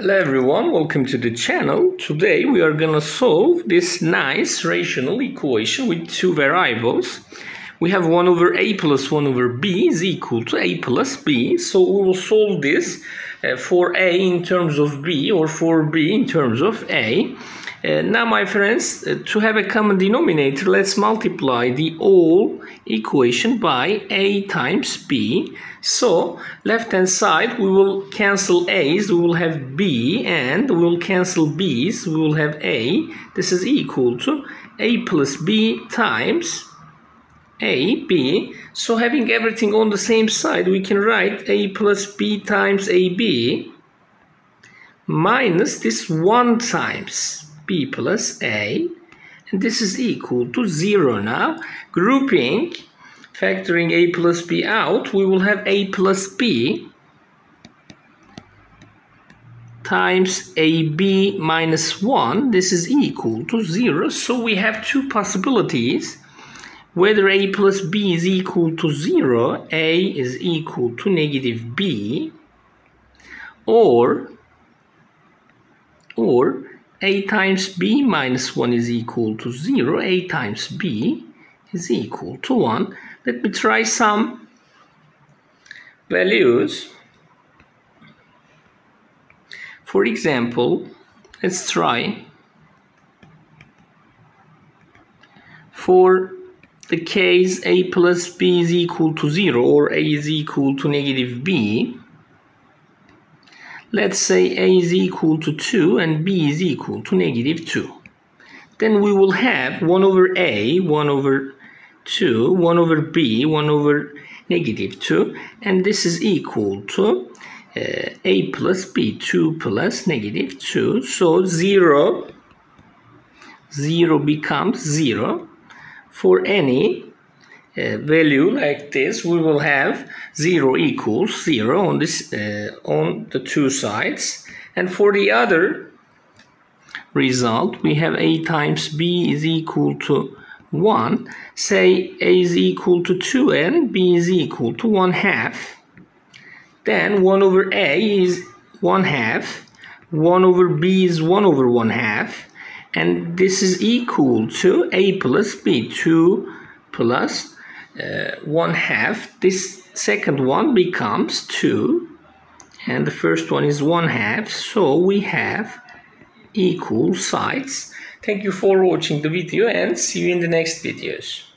Hello everyone, welcome to the channel. Today we are gonna solve this nice rational equation with two variables. We have 1 over a plus 1 over b is equal to a plus b. So we will solve this uh, for a in terms of b or for b in terms of a. Uh, now my friends, uh, to have a common denominator, let's multiply the whole equation by a times b. So left hand side we will cancel a's, we will have b and we will cancel b's, we will have a. This is equal to a plus b times a, b. So having everything on the same side, we can write a plus b times ab minus this 1 times b plus a and this is equal to 0 now. Grouping factoring a plus b out we will have a plus b times ab minus 1 this is equal to 0 so we have two possibilities. Whether a plus b is equal to 0 a is equal to negative b or or a times b minus 1 is equal to 0. a times b is equal to 1. Let me try some values. For example, let's try for the case a plus b is equal to 0 or a is equal to negative b Let's say a is equal to 2 and b is equal to negative 2. Then we will have 1 over a, 1 over 2, 1 over b, 1 over negative 2, and this is equal to uh, a plus b, 2 plus negative 2. So 0, 0 becomes 0 for any value like this we will have 0 equals 0 on this uh, on the two sides. And for the other result we have a times b is equal to 1 say a is equal to 2 and b is equal to 1 half. Then 1 over a is 1 half. 1 over b is 1 over 1 half. And this is equal to a plus b 2 plus uh, 1 half. This second one becomes 2 and the first one is 1 half. So we have equal sides. Thank you for watching the video and see you in the next videos.